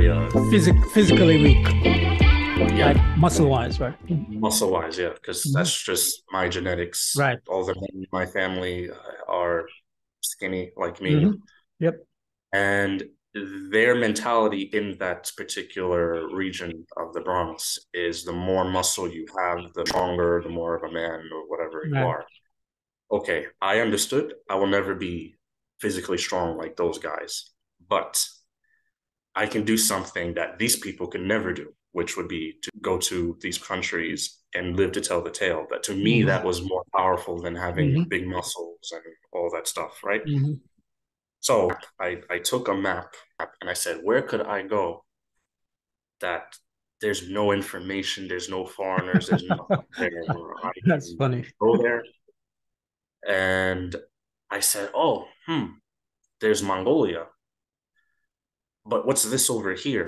uh, Physic- physically weak, yeah, like muscle wise, right? muscle wise, yeah, because Mhm. that's just my genetics. Right. All the men in my family uh, are skinny like me. Mhm. Yep. And their mentality in that particular region of the Bronx is the more muscle you have, the stronger, the more of a man or whatever you are. Okay, I understood. I will never be physically strong like those guys, but I can do something that these people can never do, which would be to go to these countries and live to tell the tale. That to me, Mhm. that was more powerful than having Mhm. big muscles and all that stuff, right? Mhm. So I, I took a map and I said, where could I go that there's no information, there's no foreigners, there's nothing there. That's funny. Go there. And I said, oh, hmm, there's Mongolia. But what's this over here?